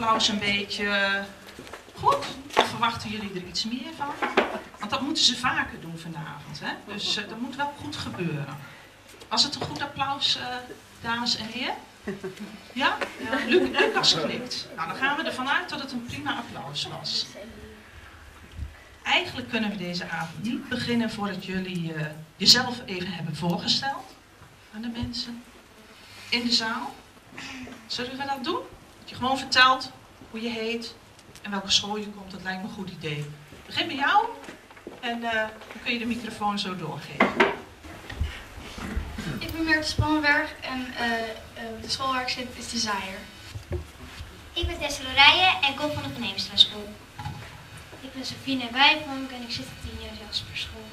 Applaus een beetje goed? Verwachten jullie er iets meer van? Want dat moeten ze vaker doen vanavond, hè? Dus uh, dat moet wel goed gebeuren. Was het een goed applaus, uh, dames en heren? Ja? ja. Luc, Lucas knikt. Nou, dan gaan we ervan uit dat het een prima applaus was. Eigenlijk kunnen we deze avond niet beginnen voordat jullie uh, jezelf even hebben voorgesteld aan de mensen in de zaal. Zullen we dat doen? Dat je gewoon vertelt hoe je heet en welke school je komt. Dat lijkt me een goed idee. Begin bij jou en uh, dan kun je de microfoon zo doorgeven. Ik ben Meerte Spannenberg en uh, de school waar ik zit is de Zaaier. Ik ben Tessa Lorije en kom van de Geneemstra School. Ik ben Sofine Wijvank en ik zit op de Jasper School.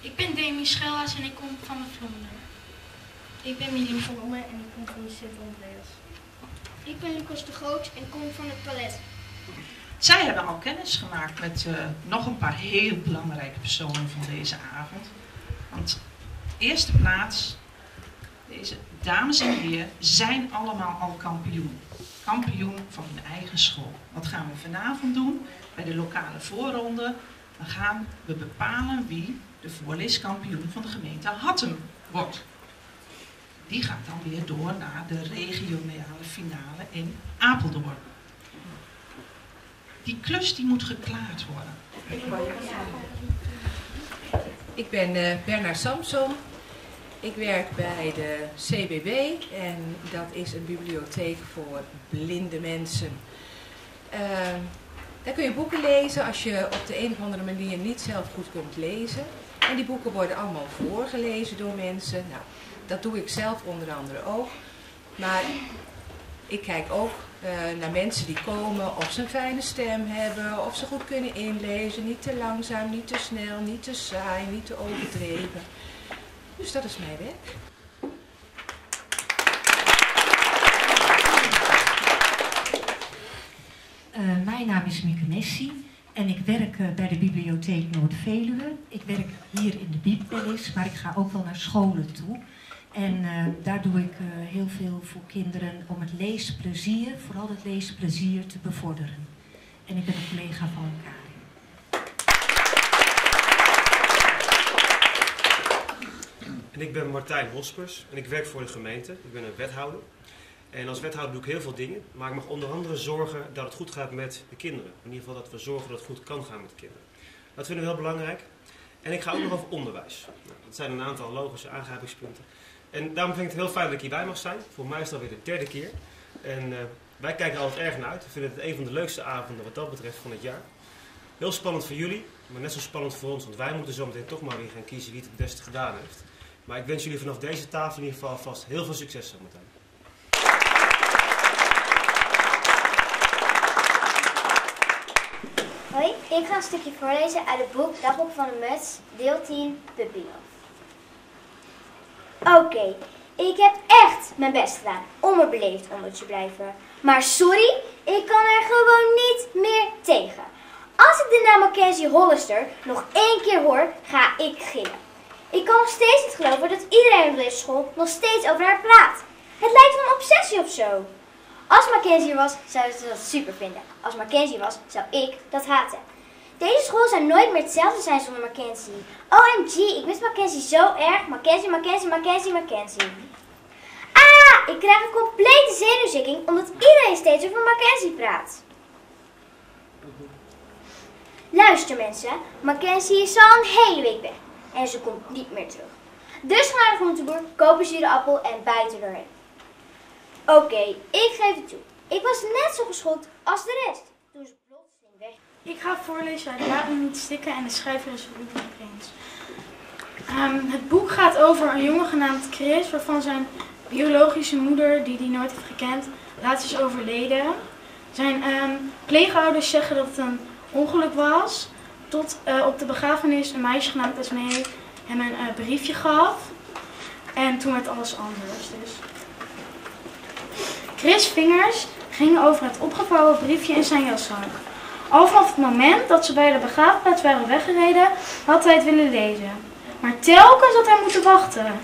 Ik ben Demi Schelhaas en ik kom van de Vloemende. Ik ben Milie van Omme en ik kom van de Sint-Andreas. Ik ben Lucas de Groot en kom van het palet. Zij hebben al kennis gemaakt met uh, nog een paar heel belangrijke personen van deze avond. Want eerste plaats, deze dames en heren zijn allemaal al kampioen. Kampioen van hun eigen school. Wat gaan we vanavond doen? Bij de lokale voorronde dan gaan we bepalen wie de voorleeskampioen van de gemeente Hattem wordt die gaat dan weer door naar de regionale finale in Apeldoorn. Die klus die moet geklaard worden. Ik ben uh, Bernard Samson. Ik werk bij de CBB en dat is een bibliotheek voor blinde mensen. Uh, daar kun je boeken lezen als je op de een of andere manier niet zelf goed kunt lezen. En die boeken worden allemaal voorgelezen door mensen. Nou, dat doe ik zelf onder andere ook. Maar ik kijk ook uh, naar mensen die komen, of ze een fijne stem hebben, of ze goed kunnen inlezen. Niet te langzaam, niet te snel, niet te saai, niet te overdreven. Dus dat is mijn werk. Uh, mijn naam is Mieke Nessi en ik werk uh, bij de Bibliotheek Noord-Veluwe. Ik werk hier in de eens, maar ik ga ook wel naar scholen toe. En uh, daar doe ik uh, heel veel voor kinderen om het leesplezier, vooral het leesplezier, te bevorderen. En ik ben een collega van elkaar. En ik ben Martijn Hospers en ik werk voor de gemeente. Ik ben een wethouder. En als wethouder doe ik heel veel dingen, maar ik mag onder andere zorgen dat het goed gaat met de kinderen. In ieder geval dat we zorgen dat het goed kan gaan met de kinderen. Dat vinden we heel belangrijk. En ik ga ook nog over onderwijs. Nou, dat zijn een aantal logische aangrijpingspunten. En daarom vind ik het heel fijn dat ik hierbij mag zijn. Voor mij is het alweer de derde keer. En uh, wij kijken er altijd erg naar uit. We vinden het een van de leukste avonden wat dat betreft van het jaar. Heel spannend voor jullie, maar net zo spannend voor ons. Want wij moeten zo meteen toch maar weer gaan kiezen wie het het beste gedaan heeft. Maar ik wens jullie vanaf deze tafel in ieder geval vast heel veel succes zometeen. Hoi, ik ga een stukje voorlezen uit het boek Dagboek van de Muts, deel 10, Puppy Oké, ik heb echt mijn best gedaan om er beleefd onder te blijven. Maar sorry, ik kan er gewoon niet meer tegen. Als ik de naam Mackenzie Hollister nog één keer hoor, ga ik gillen. Ik kan nog steeds niet geloven dat iedereen op deze school nog steeds over haar praat. Het lijkt wel een obsessie of zo. Als Mackenzie was, zouden ze dat super vinden. Als Mackenzie was, zou ik dat haten. Deze school zou nooit meer hetzelfde zijn zonder Mackenzie. OMG, ik mis Mackenzie zo erg. Mackenzie, Mackenzie, Mackenzie, Mackenzie. Ah, ik krijg een complete zenuwzikking omdat iedereen steeds over Mackenzie praat. Luister mensen, Mackenzie is al een hele week weg. En ze komt niet meer terug. Dus ga naar de groenteboer, koop een zure appel en bijt erin. Oké, ik geef het toe. Ik was net zo geschokt als de rest. Toen ze plotseling weg. Ik ga voorlezen uit Laten niet stikken en de schrijver is Ruben Prins. Um, het boek gaat over een jongen genaamd Chris, waarvan zijn biologische moeder, die hij nooit heeft gekend, laatst is overleden. Zijn um, pleegouders zeggen dat het een ongeluk was, tot uh, op de begrafenis een meisje genaamd Esmee hem een uh, briefje gaf. En toen werd alles anders. Dus. Chris' vingers gingen over het opgevouwen briefje in zijn jaszak. Al vanaf het moment dat ze bij de begraafplaats waren weggereden, had hij het willen lezen. Maar telkens had hij moeten wachten.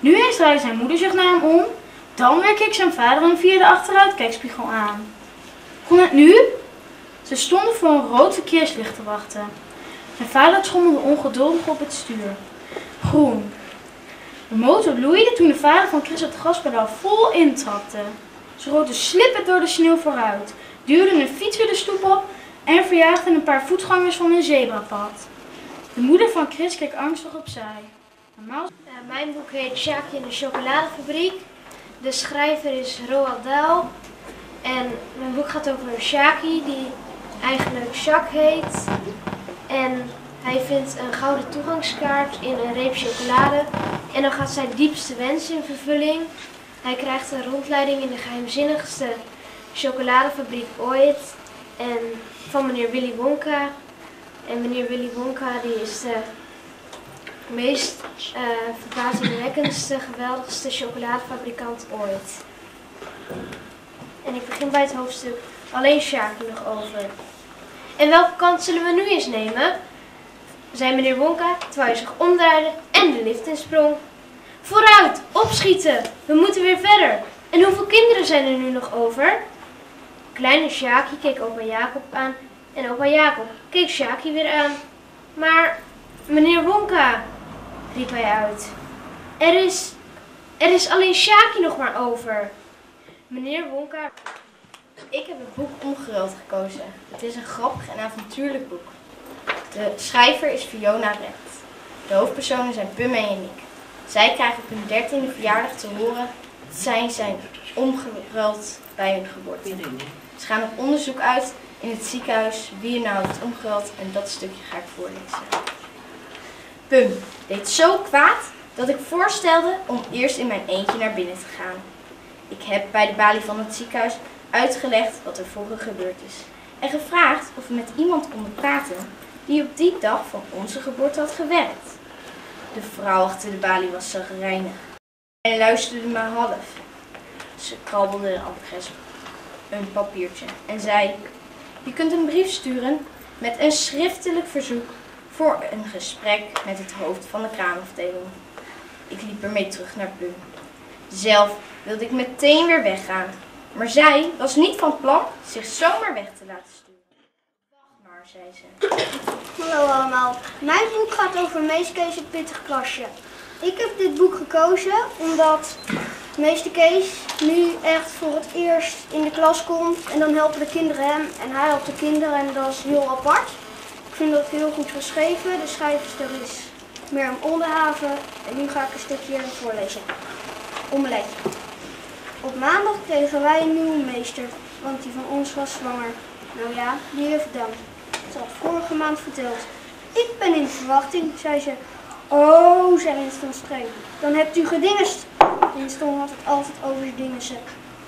Nu eens draaide zijn moeder zich naar hem om, Dan weer keek zijn vader hem via de achteruitkijkspiegel aan. Kon het nu? Ze stonden voor een rood verkeerslicht te wachten. Zijn vader schommelde ongeduldig op het stuur. Groen. De motor loeide toen de vader van Chris het gaspedaal vol intrapte. Ze rode slippend door de sneeuw vooruit, duwden een fiets weer de stoep op en verjaagden een paar voetgangers van een zebrapad. De moeder van Chris keek angstig opzij. Normaal Uh, mijn boek heet Sjaakje in de chocoladefabriek. De schrijver is Roald Dahl. En mijn boek gaat over Sjaki, die eigenlijk Jacques heet. En hij vindt een gouden toegangskaart in een reep chocolade. En dan gaat zijn diepste wens in vervulling. Hij krijgt een rondleiding in de geheimzinnigste chocoladefabriek ooit. En van meneer Willy Wonka. En meneer Willy Wonka die is de meest eh verbazingwekkendste, geweldigste chocoladefabrikant ooit. En ik begin bij het hoofdstuk alleen Sjaakje nog over. En welke kant zullen we nu eens nemen? zei meneer Wonka, terwijl hij zich omdraaide en de lift insprong. Vooruit, opschieten, we moeten weer verder. En hoeveel kinderen zijn er nu nog over? Kleine Sjaakje keek opa Jacob aan en opa Jacob keek Sjaakje weer aan. Maar, meneer Wonka, riep hij uit. Er is, er is alleen Sjaakje nog maar over. Meneer Wonka. Ik heb het boek Ongeruld gekozen. Het is een grappig en avontuurlijk boek. De schrijver is Fiona Recht. De hoofdpersonen zijn Pum en Yannick. Zij krijgen op hun dertiende verjaardag te horen zij zijn omgeruild bij hun geboorte. Ze gaan op onderzoek uit in het ziekenhuis wie er nou heeft omgeruild en dat stukje ga ik voorlezen. Pum deed zo kwaad dat ik voorstelde om eerst in mijn eentje naar binnen te gaan. Ik heb bij de balie van het ziekenhuis uitgelegd wat er vroeger gebeurd is. En gevraagd of we met iemand konden praten die op die dag van onze geboorte had gewerkt. De vrouw achter de balie was zagrijnig en luisterde maar half. Ze krabbelde een adres, een papiertje en zei: Je kunt een brief sturen met een schriftelijk verzoek voor een gesprek met het hoofd van de kraamafdeling. Ik liep ermee terug naar Plum. Zelf wilde ik meteen weer weggaan, maar zij was niet van plan zich zomaar weg te laten sturen. Wacht maar, zei ze. Hallo allemaal. Mijn boek gaat over Meester Kees pittig klasje. Ik heb dit boek gekozen omdat Meester Kees nu echt voor het eerst in de klas komt. En dan helpen de kinderen hem en hij helpt de kinderen en dat is heel apart. Ik vind dat heel goed geschreven. De schrijfster is Mirjam Onderhaven. En nu ga ik een stukje voorlezen. Omeletje. Op maandag kregen wij een nieuwe meester, want die van ons was zwanger. Nou ja, die heeft dan. Ze had vorige maand verteld. Ik ben in verwachting, zei ze. Oh, zei Winston streng. Dan hebt u gedingest. Winston had het altijd over dingessen.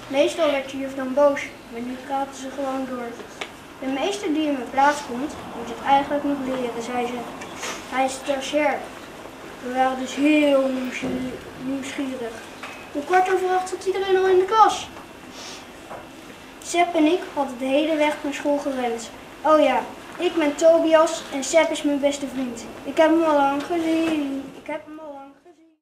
Meestal werd de juf dan boos, maar nu praten ze gewoon door. De meester die in mijn plaats komt, moet het eigenlijk nog leren, zei ze. Hij is stagiair. We waren dus heel nieuwsgierig-. Om kwart over acht zat iedereen al in de klas. Sepp en ik hadden de hele weg naar school gerend. Oh ja, ik ben Tobias en Sepp is mijn beste vriend. Ik heb hem al lang gezien. Ik heb hem al lang gezien.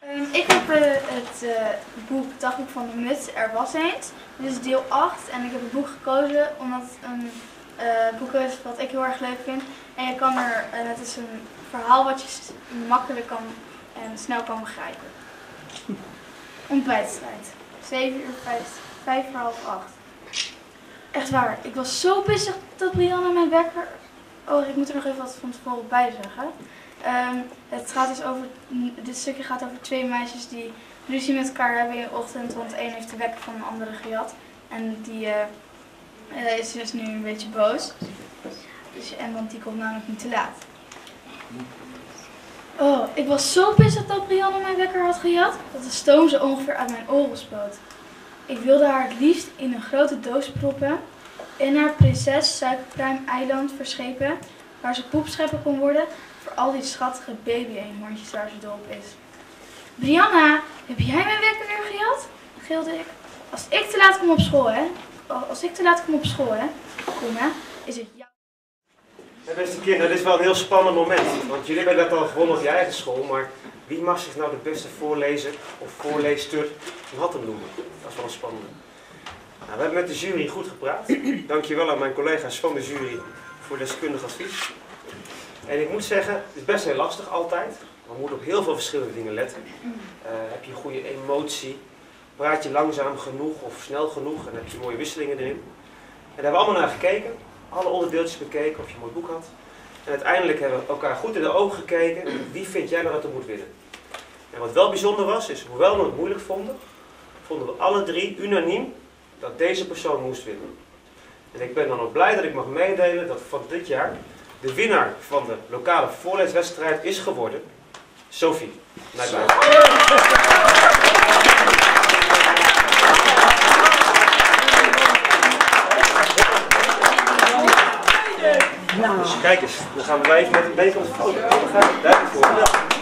Ehm, ik heb eh, het eh, boek Dagboek van de Muts Er Was Eens. Dit is deel 8 en ik heb het boek gekozen omdat het een eh, boek is wat ik heel erg leuk vind. En je kan er, het is een verhaal wat je makkelijk kan en snel kan begrijpen. Ontbijtstrijd. 7 uur 5, 5 voor half 8. Echt waar, ik was zo pissig dat Brianna mijn wekker... Oh, ik moet er nog even wat van tevoren bij zeggen. Ehm, het gaat dus over, dit stukje gaat over twee meisjes die ruzie met elkaar hebben in de ochtend, want een heeft de wekker van de andere gejat. En die eh, eh, is dus nu een beetje boos. Dus, en want die komt namelijk niet te laat. Oh, ik was zo pissig dat Brianna mijn wekker had gejat, dat de stoom zo ongeveer uit mijn oren spoot. Ik wilde haar het liefst in een grote doos proppen, in haar prinses suikerpruim eiland verschepen, waar ze poepschepper kon worden voor al die schattige baby-eenhoorntjes waar ze dol op is. Brianna, heb jij mijn wekker weer gejat? gilde ik. Als ik te laat kom op school, hè? Als ik te laat kom op school, hè? Kom, hè? Is het jouw... Ja, beste kinderen, dit is wel een heel spannend moment. Want jullie hebben dat al gewonnen op je eigen school, maar wie mag zich nou de beste voorlezer of voorleester van Hattem noemen? Dat is wel een spannende. Nou, we hebben met de jury goed gepraat. Dankjewel aan mijn collega's van de jury voor deskundig advies. En ik moet zeggen, het is best heel lastig altijd. We moeten op heel veel verschillende dingen letten. Eh, heb je een goede emotie? Praat je langzaam genoeg of snel genoeg? En heb je mooie wisselingen erin? En daar hebben we allemaal naar gekeken. Alle onderdeeltjes bekeken of je een mooi boek had. En uiteindelijk hebben we elkaar goed in de ogen gekeken. Wie vind jij nou dat er moet winnen? En wat wel bijzonder was, is hoewel we het moeilijk vonden, vonden we alle drie unaniem dat deze persoon moest winnen. En ik ben dan ook blij dat ik mag meedelen dat van dit jaar de winnaar van de lokale voorleeswedstrijd is geworden Sophie. Nijbuiten. Dus kijk eens, dan gaan we even met een beetje op de foto. Dan ga ik duidelijk voor.